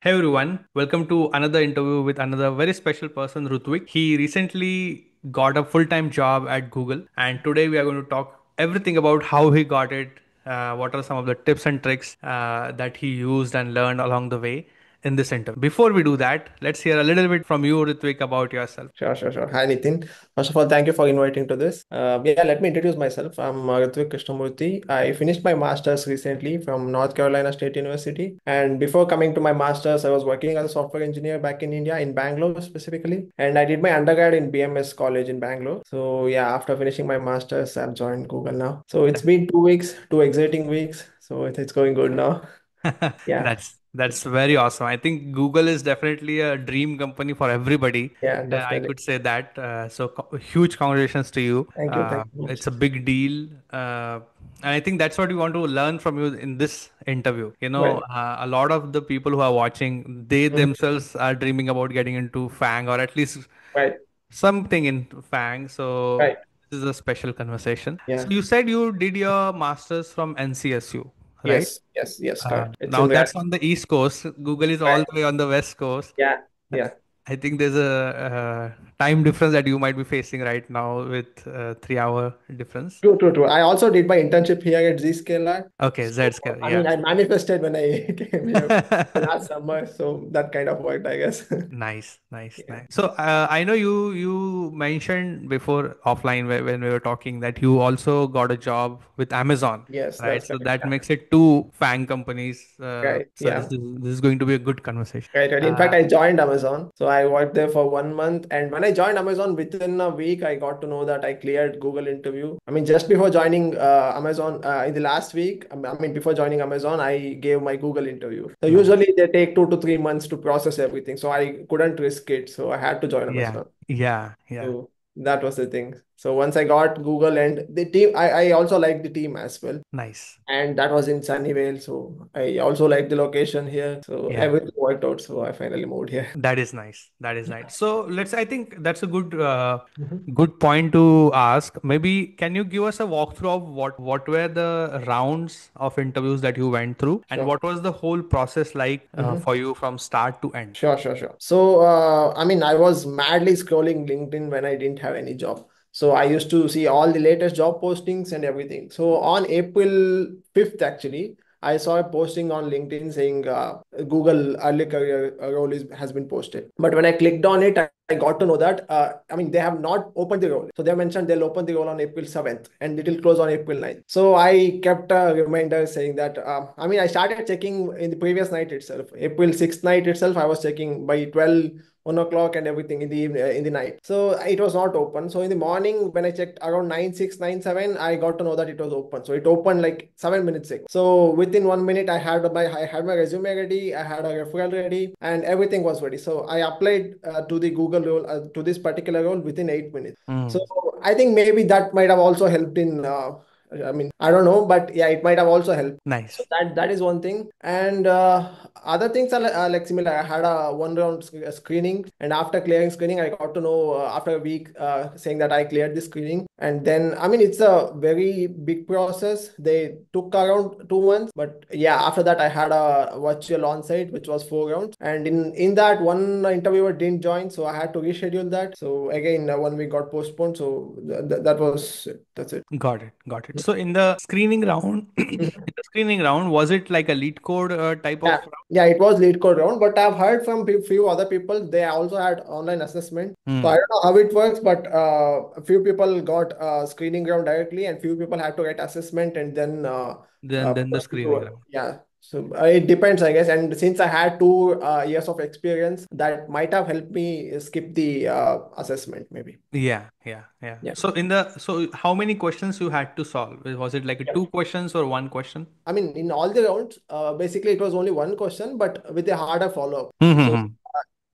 Hey everyone, welcome to another interview with another very special person, Hruthvik. He recently got a full time job at Google, and today we are going to talk everything about how he got it, uh, what are some of the tips and tricks uh, that he used and learned along the way in this interview. Before we do that, let's hear a little bit from you, Hruthvik, about yourself. Sure, sure, sure. Hi, Nitin. First of all, thank you for inviting to this. Uh, yeah, let me introduce myself. I'm uh, Hruthvik Krishnamurthy. I finished my master's recently from North Carolina State University. And before coming to my master's, I was working as a software engineer back in India, in Bangalore specifically. And I did my undergrad in BMS College in Bangalore. So yeah, after finishing my master's, I've joined Google now. So it's been two weeks, two exciting weeks. So it's going good now. Yeah, That's that's very awesome. I think Google is definitely a dream company for everybody. yeah, Uh, I could say that. Uh, so co huge congratulations to you. Thank you. Uh, Thank you it's a big deal. Uh, and I think that's what we want to learn from you in this interview. You know, Right. uh, a lot of the people who are watching, they Mhm. themselves are dreaming about getting into FANG or at least Right. something in FANG. So Right. this is a special conversation. So you said you did your master's from NCSU, right? Yes. Yes. Yes. Uh, now that's on the East Coast. Google is all the way on the West Coast. Yeah, yeah. I think there's a, uh time difference that you might be facing right now with uh, three hour difference. True, true, true. I also did my internship here at Zscaler. Okay, So, Zscaler, I mean. I manifested when I came here last summer. So that kind of worked, I guess. Nice, nice, Yeah. nice. So uh, I know you you mentioned before offline when we were talking that you also got a job with Amazon, Yes, right? So that Yeah. makes it two FANG companies. Uh, Right. so this Yeah. is this is going to be a good conversation. Right, right. In fact, Uh, I joined Amazon. So I worked there for one month. And when I joined Amazon, within a week, I got to know that I cleared Google interview. I mean, just before joining uh, Amazon, uh, in the last week, I mean, before joining Amazon, I gave my Google interview. So nice. usually they take two to three months to process everything. So I couldn't risk it. So I had to join Yeah, Amazon. yeah, yeah. So that was the thing. So once I got Google and the team, I, I also like the team as well. Nice. And that was in Sunnyvale. So I also like the location here. So Yeah. everything worked out. So I finally moved here. That is nice. That is nice. So let's, I think that's a good uh, Mhm. good point to ask. Maybe can you give us a walkthrough of what what were the rounds of interviews that you went through and Sure. what was the whole process like uh, Mhm. for you from start to end? Sure, sure, sure. So, uh, I mean, I was madly scrolling LinkedIn when I didn't have any job. So I used to see all the latest job postings and everything. So on April 5th, actually, I saw a posting on LinkedIn saying uh, Google early career role is, has been posted. But when I clicked on it, I, I got to know that, uh, I mean, they have not opened the role. So they mentioned they'll open the role on April 7th and it will close on April 9th. So I kept a reminder saying that, uh, I mean, I started checking in the previous night itself. April 6th night itself, I was checking by 12 one o'clock and everything in the evening, in the night. So it was not open. So in the morning, when I checked around nine six nine seven, I got to know that it was open. So it opened like seven minutes ago. So within one minute, I had my I had my resume ready, I had a referral ready, and everything was ready. So I applied uh, to the Google role uh, to this particular role within eight minutes. So Mm, I think maybe that might have also helped in. Uh, I mean, I don't know, but yeah, it might have also helped. So nice. that that is one thing, and uh, other things are, are like similar. I had a one round sc- uh, screening, and after clearing screening, I got to know uh, after a week uh, saying that I cleared the screening. And then, I mean, it's a very big process. They took around two months, but yeah, after that, I had a virtual on-site, which was four rounds. And in in that, one interviewer didn't join, so I had to reschedule that. So again, uh, one week got postponed. So th- th- that was it. That's it. Got it. Got it. So in the screening round, the screening round, was it like a LeetCode uh, type of Yeah, yeah, it was LeetCode round, but I've heard from few other people they also had online assessment. So I don't know how it works, but uh, a few people got uh, screening round directly, and few people had to get assessment and then uh, Then uh, then the screening round. yeah. So uh, it depends, I guess. And since I had two uh, years of experience, that might have helped me skip the uh, assessment, maybe. Yeah, yeah, yeah. Yeah. So in the so how many questions you had to solve? Was it like a two questions or one question? I mean, in all the rounds, uh, basically it was only one question, but with a harder follow-up. Mm-hmm. uh,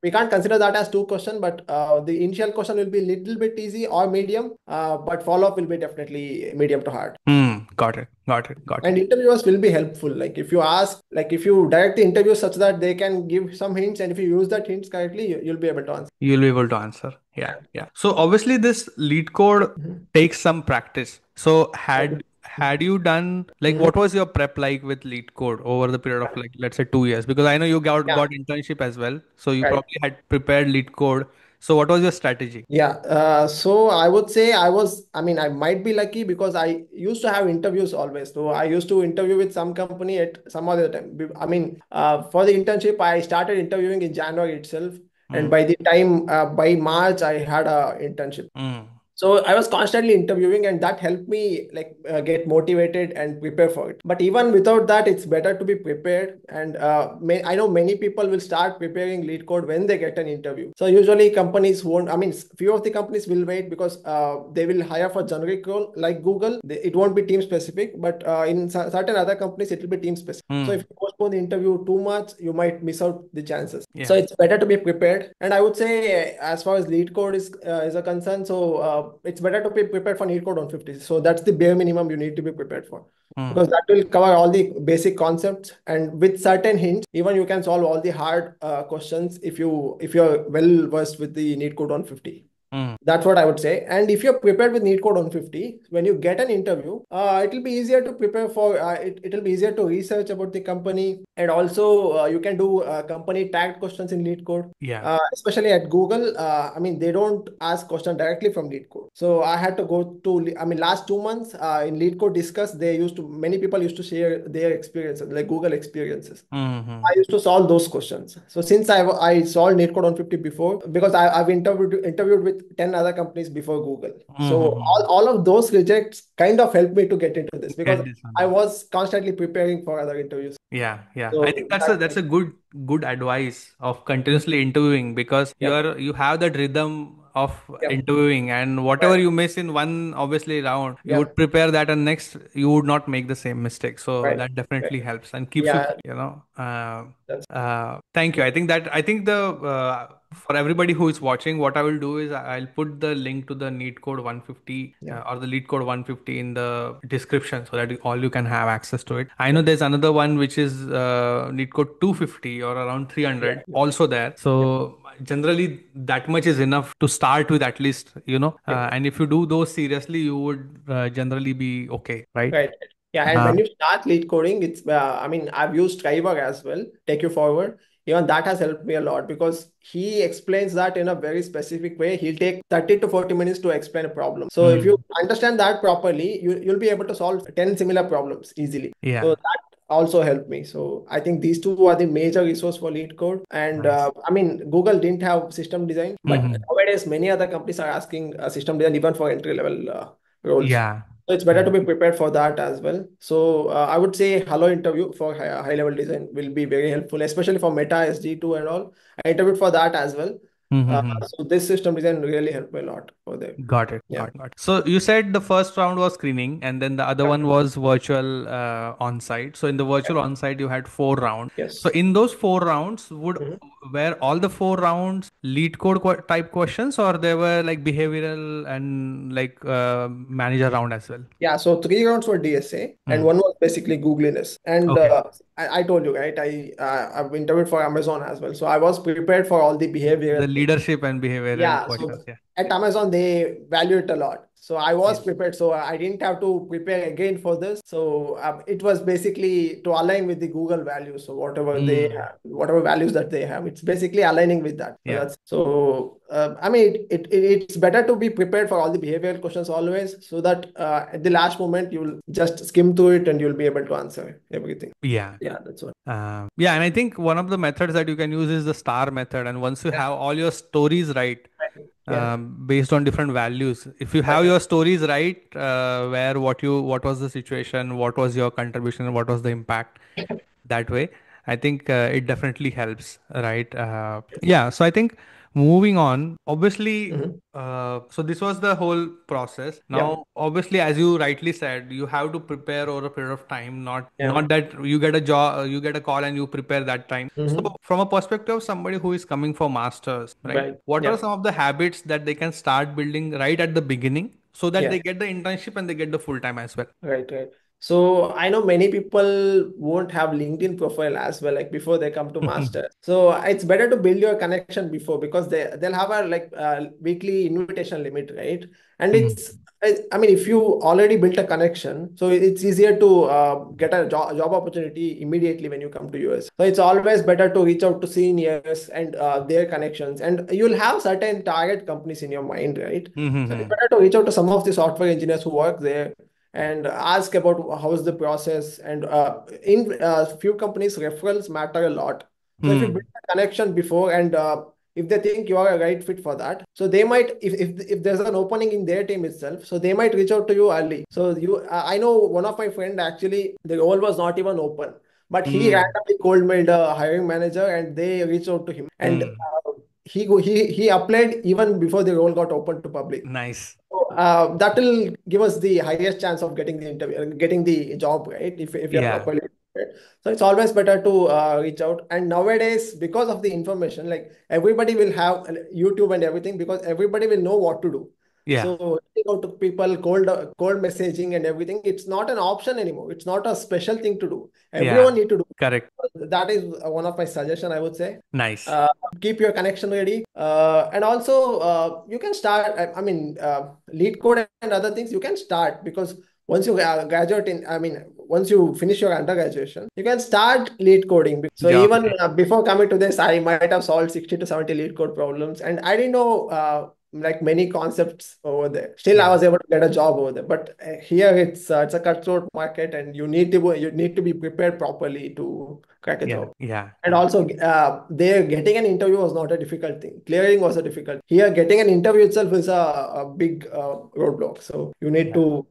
we can't consider that as two question, but uh, the initial question will be a little bit easy or medium, uh, but follow-up will be definitely medium to hard. Hmm. Got it. Got it. Got it. And interviewers will be helpful. Like if you ask, like if you direct the interview such that they can give some hints, and if you use that hints correctly, you, you'll be able to answer. You'll be able to answer. Yeah, Yeah. So obviously this LeetCode Mhm. takes some practice. So had. Had you done like what was your prep like with LeetCode over the period of like let's say two years? Because I know you got Yeah, got internship as well, so you right. probably had prepared LeetCode. So what was your strategy? Yeah, uh, so I would say I was, I mean, I might be lucky because I used to have interviews always. So I used to interview with some company at some other time. I mean, uh, for the internship, I started interviewing in January itself. And Mm, by the time, uh, by March, I had a internship. mm, So I was constantly interviewing, and that helped me like uh, get motivated and prepare for it. But even without that, it's better to be prepared. And uh, may, I know many people will start preparing LeetCode when they get an interview. So usually companies won't. I mean, few of the companies will wait because uh, they will hire for generic role like Google. They, it won't be team specific, but uh, in cer- certain other companies, it will be team specific. So if mm. you postpone the interview too much, you might miss out the chances. Yeah. So it's better to be prepared. And I would say, uh, as far as LeetCode is uh, is a concern, so uh, it's better to be prepared for LeetCode 150. So that's the bare minimum you need to be prepared for. Mm, Because that will cover all the basic concepts, and with certain hints, even you can solve all the hard uh, questions if you if you're well versed with the LeetCode 150. Mm, That's what I would say. And if you're prepared with NeetCode 150, when you get an interview, uh, it will be easier to prepare for, uh, it, it'll be easier to research about the company. And also, uh, you can do uh, company tagged questions in LeetCode. yeah. Uh, especially at Google, uh, I mean, they don't ask question directly from LeetCode. So I had to go to, I mean, last two months uh, in LeetCode discuss, they used to, many people used to share their experiences, like Google experiences. Mm-hmm. I used to solve those questions. So since I I solved NeetCode 150 before, because I, I've interviewed interviewed with 10 other companies before Google. So Mm-hmm. all, all of those rejects kind of helped me to get into this because. I was constantly preparing for other interviews. Yeah, yeah. I think that's a that's a good good advice of continuously interviewing because yeah, you're you have that rhythm of yeah, interviewing and whatever right, you miss in one obviously round, you yeah, would prepare that and next you would not make the same mistake. So right, that right. definitely helps and keeps you, you know, uh, uh, thank you. I think that I think the uh, for everybody who is watching, what I will do is I'll put the link to the NeetCode 150 yeah, uh, or the LeetCode 150 in the description so that you- all you can have access to it. I know there's another one which is uh, NeetCode 250 or around 300 yeah, also there. So generally that much is enough to start with at least, you know. Uh, and if you do those seriously, you would uh, generally be okay, right? Right. Yeah, and Uh, when you start LeetCoding, it's uh, I mean, I've used Striver as well, Take You Forward. Even that has helped me a lot because he explains that in a very specific way. He'll take 30 to 40 minutes to explain a problem. So if you mm, understand that properly, you, you'll be able to solve 10 similar problems easily. yeah So that also helped me. So I think these two are the major resource for LeetCode. And nice. uh, I mean, Google didn't have system design, but hmm nowadays many other companies are asking uh, system design even for entry level uh, roles. Yeah. So it's better to be prepared for that as well. So uh, I would say hello interview for high, high level design will be very helpful, especially for Meta SD2 and all. I interviewed for that as well. Uh, Mm-hmm. so this system design really helped me a lot for them. Got it. Yeah. Got. Got it. So you said the first round was screening, and then the other Yeah. one was virtual uh, on-site. So in the virtual on-site, you had four rounds. Yes. So in those four rounds, would Mhm. Were all the four rounds LeetCode qu- type questions, or they were like behavioral and like uh, manager round as well? Yeah, so three rounds were DSA, and Hmm. one was basically Googliness. And Okay. uh, I, I told you, right? I uh, I've interviewed for Amazon as well, so I was prepared for all the behavioral The leadership and behavioral Yeah, so. Yeah. at Amazon they value it a lot. So I was Yes. prepared, so I didn't have to prepare again for this. So um, it was basically to align with the Google values. So whatever they Hmm. have, whatever values that they have, it's basically aligning with that. So Yeah. that's so. Uh, I mean, it, it it's better to be prepared for all the behavioral questions always, so that uh, at the last moment you'll just skim through it and you'll be able to answer everything. Yeah. Yeah, that's what. Um, yeah, and I think one of the methods that you can use is the star method. And once you Yeah. have all your stories right, Yeah. um, based on different values, if you have your stories right, uh, where what you what was the situation, what was your contribution, what was the impact, that way, I think uh, it definitely helps, right? Uh, yeah. So I think moving on, obviously. Mhm. Uh, so this was the whole process. Yeah. Now, obviously, as you rightly said, you have to prepare over a period of time. Not Yeah. not that you get a job, you get a call and you prepare that time. Mhm. So, from a perspective of somebody who is coming for masters, right? Right. What Yeah. are some of the habits that they can start building right at the beginning so that Yeah. they get the internship and they get the full time as well? Right, right. So I know many people won't have LinkedIn profile as well, like before they come to master. So it's better to build your connection before because they they'll have a like uh, weekly invitation limit, right? And it's I mean, if you already built a connection, so it's easier to uh, get a job, job opportunity immediately when you come to US. So it's always better to reach out to seniors and uh, their connections, and you'll have certain target companies in your mind, right? Mm-hmm. So it's better to reach out to some of the software engineers who work there and ask about how's the process. And uh, in uh, few companies, referrals matter a lot. So if you build a connection before and uh, if they think you are a right fit for that so they might if, if if there's an opening in their team itself so they might reach out to you early so you i know one of my friend actually the role was not even open but he Mm. randomly cold mailed a hiring manager and they reached out to him and Mm. uh, he go he he applied even before the role got open to public Nice. so, uh, that will give us the highest chance of getting the interview, uh, getting the job, right? If if you're Yeah. properly prepared. So it's always better to uh, reach out. And nowadays, because of the information, like everybody will have uh, YouTube and everything, because everybody will know what to do. Yeah. So out to people, cold cold messaging and everything, it's not an option anymore. It's not a special thing to do. Yeah. Everyone need to do. Correct. That is one of my suggestion, I would say. Nice. Uh, keep your connection ready. Uh, and also, uh, you can start, I, I mean, uh, LeetCode and other things, you can start because once you gra- graduate in, I mean, once you finish your undergraduation, you can start LeetCoding. So Yeah. even uh, before coming to this, I might have solved 60 to 70 LeetCode problems. And I didn't know uh, like many concepts over there. Still, I was able to get a job over there. But uh, here it's uh, it's a cutthroat market, and you need to you need to be prepared properly to crack a Yeah. job. Yeah. And also, uh, there getting an interview was not a difficult thing. Clearing was a difficult. Here, getting an interview itself is a, a big uh, roadblock. So you need Yeah. to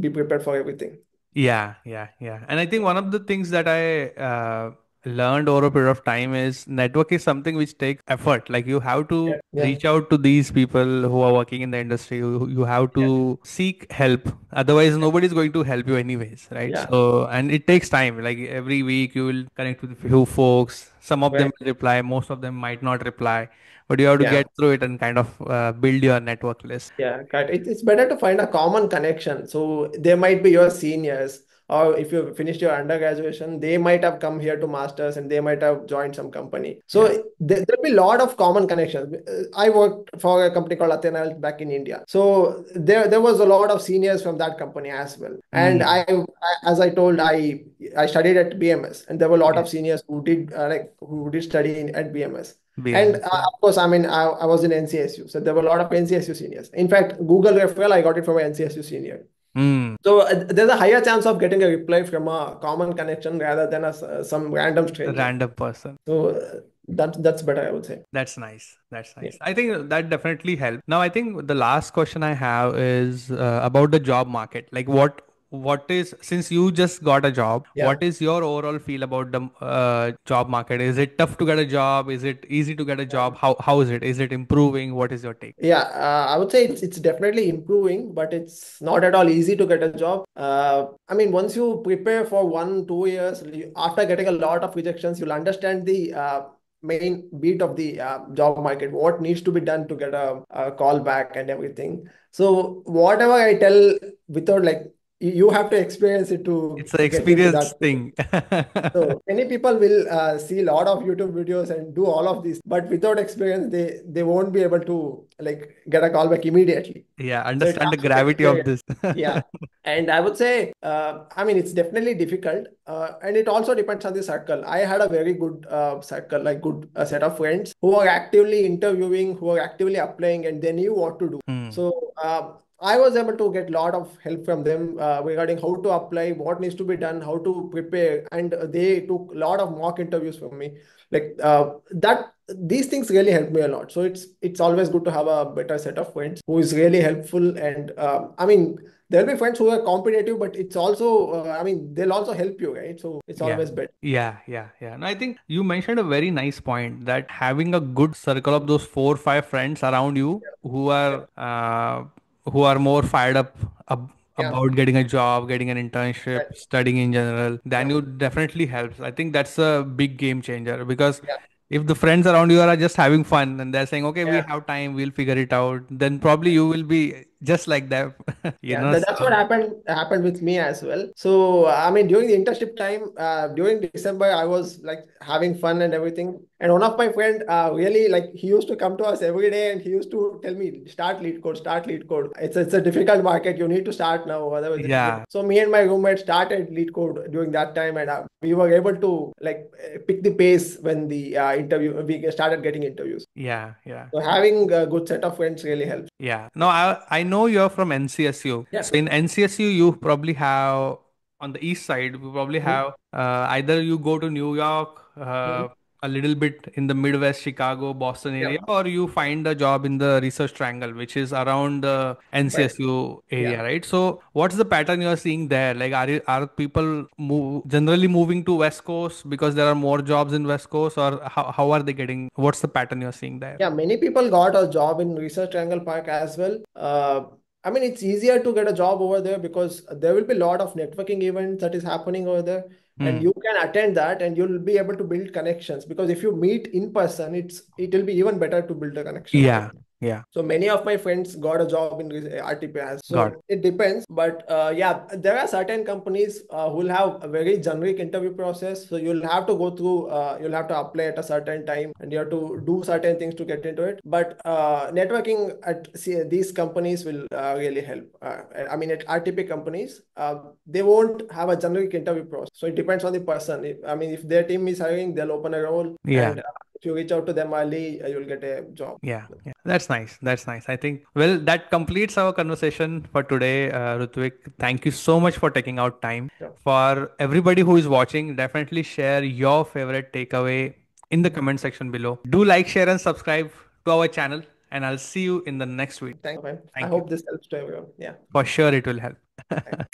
be prepared for everything. Yeah, yeah, yeah. And I think one of the things that I uh, learned over a period of time is network is something which takes effort. Like you have to Yeah, yeah, reach out to these people who are working in the industry. You, you have yeah, to seek help. Otherwise, nobody's going to help you anyways, right? yeah. So, and it takes time. Like every week you will connect with a few folks. Some of them Right. will reply, most of them might not reply. But you have to Yeah. get through it and kind of uh, build your network list. Yeah. It, it's better to find a common connection. So they might be your seniors, or if you finished your undergraduation, they might have come here to masters and they might have joined some company. So Yeah. there, there'll be a lot of common connections. Uh, I worked for a company called Athena Health back in India. So there, there was a lot of seniors from that company as well. And Mm. I, I as I told, I I studied at BMS, and there were a lot Yeah. of seniors who did uh, like who did study in, at BMS. And uh, of course, I mean, I, I was in NCSU, so there were a lot of NCSU seniors. In fact, Google referral, I got it from an NCSU senior. Mm. So uh, there's a higher chance of getting a reply from a common connection rather than a, uh, some random stranger. random person. So uh, that that's better, I would say. That's nice. That's Yeah. nice. I think that definitely helped. Now, I think the last question I have is uh, about the job market. Like, what what is since you just got a job, Yeah. what is your overall feel about the uh, job market? Is it tough to get a job? Is it easy to get a job? How how is it? Is it improving? What is your take? Yeah, uh, I would say it's it's definitely improving, but it's not at all easy to get a job. Uh, I mean, once you prepare for one, two years, after getting a lot of rejections, you'll understand the uh, main beat of the uh, job market, what needs to be done to get a, a call back and everything. So whatever I tell without like you have to experience it to It's an experience thing. So many people will uh, see a lot of YouTube videos and do all of this, but without experience, they they won't be able to like get a call back immediately. Yeah, So understand the to be gravity of this. Yeah, and I would say, uh, I mean, it's definitely difficult, uh, and it also depends on the circle. I had a very good uh, circle, like good uh, set of friends who are actively interviewing, who are actively applying, and they knew what to do. Hmm. So uh, I was able to get a lot of help from them uh, regarding how to apply, what needs to be done, how to prepare, and they took a lot of mock interviews from me. Like uh, that, these things really helped me a lot. So it's it's always good to have a better set of friends who is really helpful. And uh, I mean, there'll be friends who are competitive, but it's also, uh, I mean, they'll also help you, right? So it's Yeah. always better. Yeah, yeah, yeah. And I think you mentioned a very nice point that having a good circle of those four or five friends around you who are uh, who are more fired up ab Yeah. about getting a job, getting an internship, Right. studying in general, then Yeah. you definitely helps. I think that's a big game changer because Yeah. if the friends around you are just having fun and they're saying, okay, we have time, we'll figure it out, then probably you will be just like that. you Yeah, know, that's so- what happened happened with me as well. So I mean, during the internship time, uh, during December, I was like having fun and everything. And one of my friend, uh, really like he used to come to us every day, and he used to tell me, "Start LeetCode, start LeetCode. It's a, it's a difficult market. You need to start now." Whatever. Yeah. So me and my roommate started LeetCode during that time, and uh, we were able to like uh, pick the pace when the uh, interview we started getting interviews. yeah, yeah. So having a good set of friends really helps. Yeah. No, I I know you're from NCSU. Yeah. So in NCSU, you probably have on the east side, you probably Mhm. have uh, either you go to New York, uh, a little bit in the Midwest, Chicago, Boston Yeah. area, or you find a job in the Research Triangle, which is around the NCSU area, Yeah. right? So what's the pattern you're seeing there? Like, are you, are people move generally moving to West Coast because there are more jobs in West Coast, or how, how are they getting? What's the pattern you're seeing there? Yeah, many people got a job in Research Triangle Park as well. Uh, I mean, it's easier to get a job over there because there will be a lot of networking events that is happening over there, and Hmm. you can attend that, and you'll be able to build connections. Because if you meet in person, it's it will be even better to build a connection. Yeah. Yeah. So many of my friends got a job in RTPS. So Got it depends, but uh, yeah, there are certain companies uh, who will have a very generic interview process. So you'll have to go through, uh, you'll have to apply at a certain time, and you have to do certain things to get into it. But uh, networking at see, these companies will uh, really help. Uh, I mean, at RTP companies, uh, they won't have a generic interview process. So it depends on the person. If, I mean, if their team is hiring, they'll open a role. Yeah. And if you reach out to them early, uh, you'll get a job. Yeah, yeah, that's nice. That's nice. I think, well, that completes our conversation for today, uh, Hruthvik. Thank you so much for taking out time. Yeah. For everybody who is watching, definitely share your favorite takeaway in the comment section below. Do like, share, and subscribe to our channel, and I'll see you in the next video. Thank you, man. I you. hope this helps to everyone. Yeah. For sure, it will help.